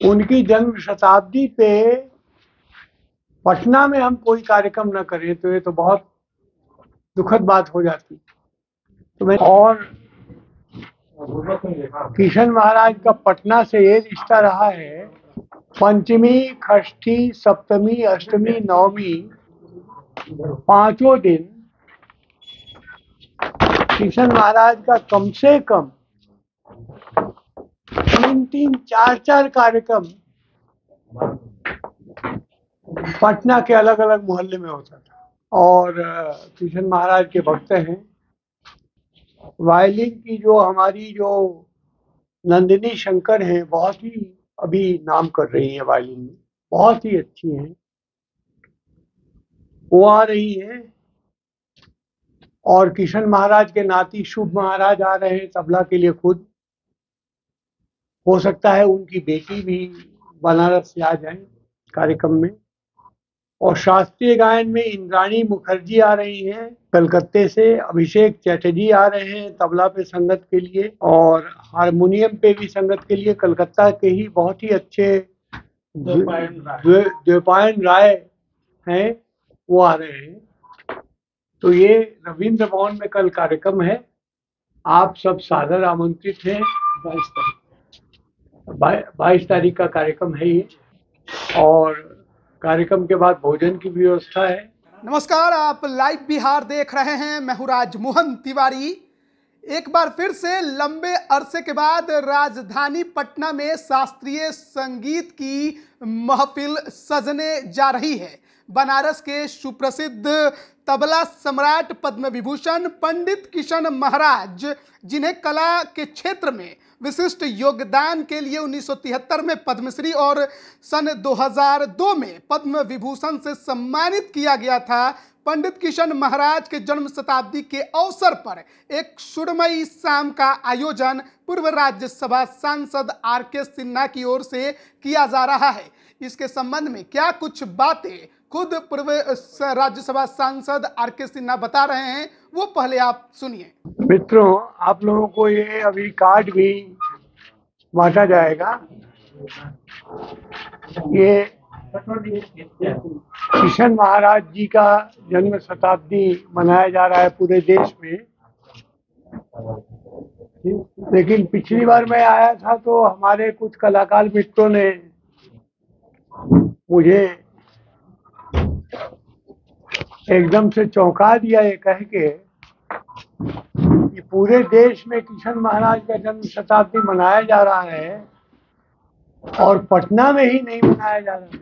उनकी जन्म शताब्दी पे पटना में हम कोई कार्यक्रम न करें तो ये तो बहुत दुखद बात हो जाती। तो मैं और किशन महाराज का पटना से ये रिश्ता रहा है, पंचमी खष्ठी सप्तमी, अष्टमी नवमी पाँचों दिन किशन महाराज का कम से कम तीन तीन चार चार कार्यक्रम पटना के अलग अलग मोहल्ले में होता था। और किशन महाराज के भक्त हैं। वायलिन की जो हमारी जो नंदिनी शंकर हैं, बहुत ही अभी नाम कर रही है वायलिन। में बहुत ही अच्छी हैं। वो आ रही है। और किशन महाराज के नाती शुभ महाराज आ रहे हैं तबला के लिए खुद। हो सकता है उनकी बेटी भी बनारस से आ जाए कार्यक्रम में। और शास्त्रीय गायन में इंद्राणी मुखर्जी आ रही हैं कलकत्ते से अभिषेक चैटर्जी आ रहे हैं तबला पे संगत के लिए और हारमोनियम पे भी संगत के लिए। कलकत्ता के ही बहुत ही अच्छे द्वीपायन राय हैं वो आ रहे हैं। तो ये रविंद्र भवन में कल कार्यक्रम है। आप सब सादर आमंत्रित हैं। बाईस तारीख। बाईस तारीख का कार्यक्रम है ये। और कार्यक्रम के बाद भोजन की व्यवस्था है। नमस्कार, आप लाइव बिहार देख रहे हैं। महूराज मोहन तिवारी। एक बार फिर से लंबे अरसे के बाद राजधानी पटना में शास्त्रीय संगीत की महफिल सजने जा रही है। बनारस के सुप्रसिद्ध तबला सम्राट पद्म विभूषण पंडित किशन महाराज, जिन्हें कला के क्षेत्र में विशिष्ट योगदान के लिए 1973 में पद्मश्री और सन 2002 में पद्म विभूषण से सम्मानित किया गया था, पंडित किशन महाराज के जन्म शताब्दी के अवसर पर एक सुरमई शाम का आयोजन पूर्व राज्यसभा सांसद आर के सिन्हा की ओर से किया जा रहा है। इसके संबंध में क्या कुछ बातें खुद पूर्व राज्यसभा सांसद आर के सिन्हा बता रहे हैं, वो पहले आप सुनिए। मित्रों, आप लोगों को ये अभी कार्ड भी बांटा जाएगा। ये किशन महाराज जी का जन्म शताब्दी मनाया जा रहा है पूरे देश में। लेकिन पिछली बार मैं आया था तो हमारे कुछ कलाकार मित्रों ने मुझे एकदम से चौंका दिया ये कह के कि पूरे देश में किशन महाराज का जन्म शताब्दी मनाया जा रहा है और पटना में ही नहीं मनाया जा रहा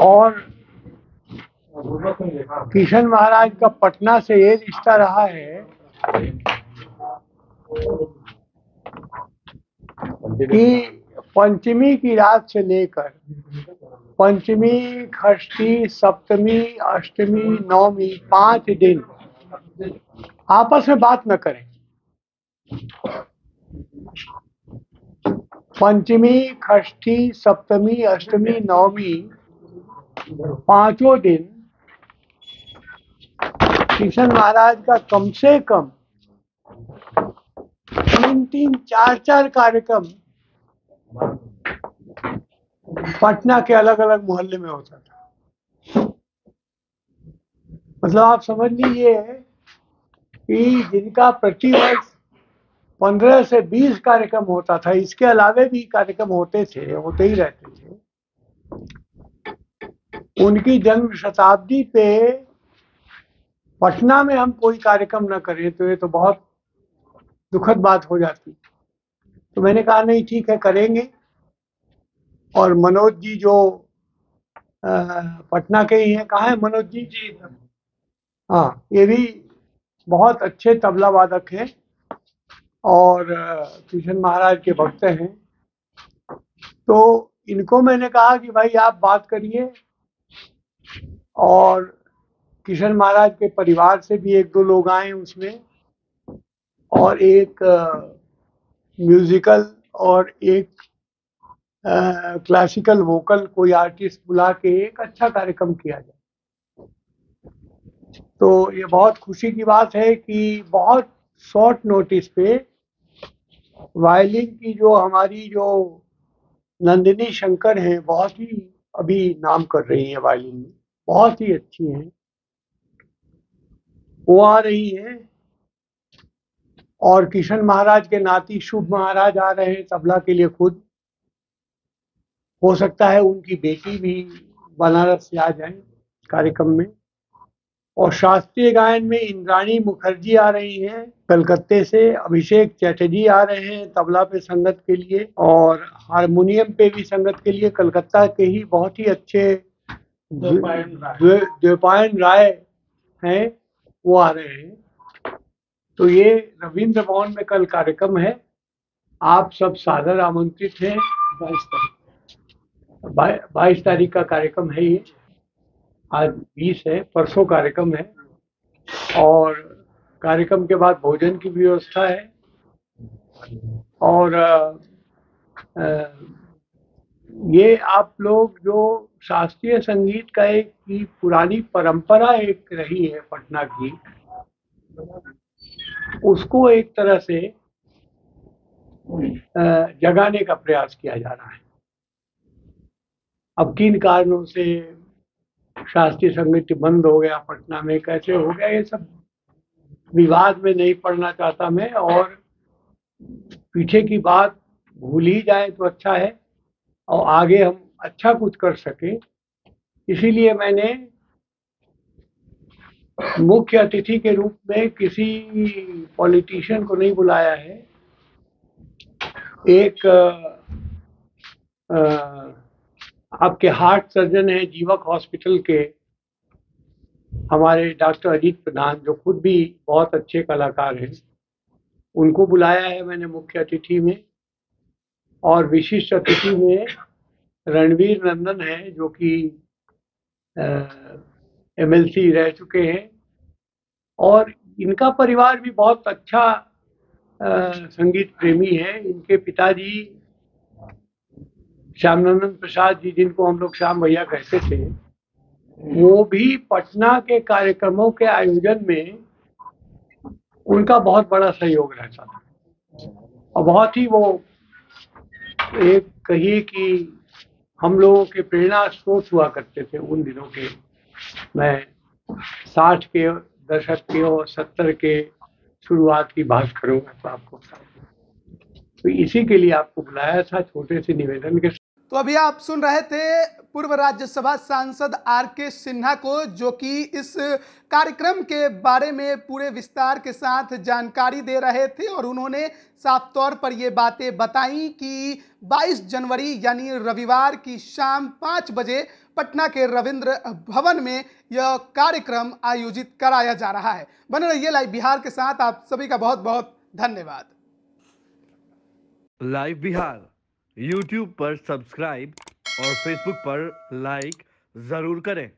और किशन महाराज का पटना से ये रिश्ता रहा है कि पंचमी की रात से लेकर पंचमी खष्टी सप्तमी, अष्टमी, नवमी, पाँच दिन। आपस में बात न करें। पंचमी खष्टी सप्तमी, अष्टमी, नवमी, पाँचों दिन किशन महाराज का कम से कम तीन तीन चार चार कार्यक्रम पटना के अलग अलग मोहल्ले में होता था। मतलब आप समझ लीजिए कि जिनका प्रति वर्ष पंद्रह से बीस कार्यक्रम होता था, इसके अलावे भी कार्यक्रम होते थे, होते ही रहते थे। उनकी जन्म शताब्दी पे पटना में हम कोई कार्यक्रम न करें तो ये तो बहुत दुखद बात हो जाती। तो मैंने कहा, नहीं, ठीक है, करेंगे। और मनोज जी जो पटना के ही हैं कहाँ है मनोज जी? जी हाँ ये भी बहुत अच्छे तबला वादक हैं और किशन महाराज के भक्त हैं। तो इनको मैंने कहा कि भाई आप बात करिए और किशन महाराज के परिवार से भी एक दो लोग आए उसमें और एक म्यूजिकल और एक क्लासिकल वोकल कोई आर्टिस्ट बुला के एक अच्छा कार्यक्रम किया जाए। तो ये बहुत खुशी की बात है कि बहुत शॉर्ट नोटिस पे वायलिन की जो हमारी जो नंदिनी शंकर हैं, बहुत ही अभी नाम कर रही हैं वायलिन में। बहुत ही अच्छी हैं। वो आ रही है। और किशन महाराज के नाती शुभ महाराज आ रहे हैं तबला के लिए खुद। हो सकता है उनकी बेटी भी बनारस से आ जाए कार्यक्रम में। और शास्त्रीय गायन में इंद्राणी मुखर्जी आ रही हैं, कलकत्ते से अभिषेक चैटर्जी आ रहे हैं तबला पे संगत के लिए और हारमोनियम पे भी संगत के लिए। कलकत्ता के ही बहुत ही अच्छे द्वेपायन राय। हैं, वो आ रहे हैं। तो ये रविंद्र भवन में कल कार्यक्रम है। आप सब सादर आमंत्रित हैं। बाईस तारीख बाईस तारीख का कार्यक्रम है ये। आज बीस है परसों कार्यक्रम है। और कार्यक्रम के बाद भोजन की व्यवस्था है। और आ, आ, ये आप लोग जो शास्त्रीय संगीत का एक की पुरानी परंपरा एक रही है पटना की उसको एक तरह से जगाने का प्रयास किया जा रहा है। अब किन कारणों से शास्त्रीय संगीत बंद हो गया पटना में कैसे हो गया ये सब विवाद में नहीं पढ़ना चाहता मैं और पीछे की बात भूल ही जाए तो अच्छा है और आगे हम अच्छा कुछ कर सके। इसीलिए मैंने मुख्य अतिथि के रूप में किसी पॉलिटिशियन को नहीं बुलाया है। एक आ, आ, आपके हार्ट सर्जन है जीवक हॉस्पिटल के हमारे डॉक्टर अजीत प्रधान जो खुद भी बहुत अच्छे कलाकार हैं उनको बुलाया है मैंने मुख्य अतिथि में। और विशिष्ट अतिथि में रणवीर नंदन है जो कि एमएलसी रह चुके हैं। और इनका परिवार भी बहुत अच्छा आ, संगीत प्रेमी है। इनके पिताजी श्यामनंदन प्रसाद जी, जिनको हम लोग श्याम भैया कहते थे, वो भी पटना के कार्यक्रमों के आयोजन में उनका बहुत बड़ा सहयोग रहता था। और बहुत ही वो एक कहिए कि हम लोगों के प्रेरणा स्रोत हुआ करते थे उन दिनों के। मैं साठ के, दशक के और सत्तर के शुरुआत की बात करूँगा तो आपको तो इसी के लिए आपको बुलाया था छोटे से निवेदन के तो अभी आप सुन रहे थे पूर्व राज्यसभा सांसद आर के सिन्हा को, जो कि इस कार्यक्रम के बारे में पूरे विस्तार के साथ जानकारी दे रहे थे और उन्होंने साफ़ तौर पर ये बातें बताई कि 22 जनवरी यानी रविवार की शाम पाँच बजे पटना के रविंद्र भवन में यह कार्यक्रम आयोजित कराया जा रहा है। बने रहिए लाइव बिहार के साथ। आप सभी का बहुत बहुत धन्यवाद। लाइव बिहार। यूट्यूब पर सब्सक्राइब और फेसबुक पर लाइक ज़रूर करें।